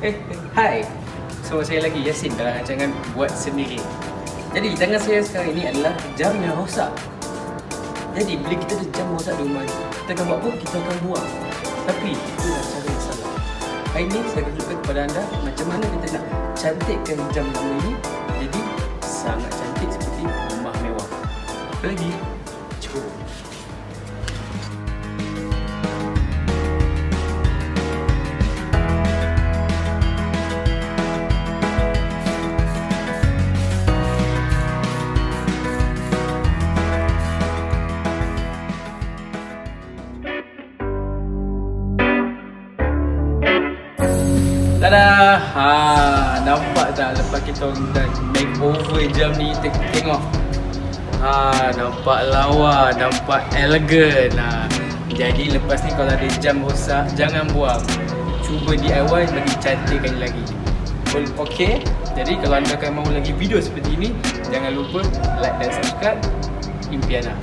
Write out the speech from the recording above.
Hai. So saya lagi Yasin dalam rancangan buat sendiri. Jadi tangan saya sekarang ini adalah jam yang rosak. Jadi bila kita ada jam rosak di rumah, kita akan buat apa? Kita akan buang. Tapi itulah cara yang salah. Hari ini saya akan tunjukkan kepada anda macam mana kita nak cantikkan jam lama ini jadi sangat cantik seperti rumah mewah. Apa lagi? Tada! Ha, nampak tak lepas kita orang dah make over jam ni kita tengok. Ha, nampak lawa, nampak elegan. Ha. Jadi lepas ni kalau ada jam rosak, jangan buang. Cuba DIY lagi cantikkan lagi. Okay? Jadi kalau anda akan mahu lagi video seperti ini, jangan lupa like dan subscribe Impiana.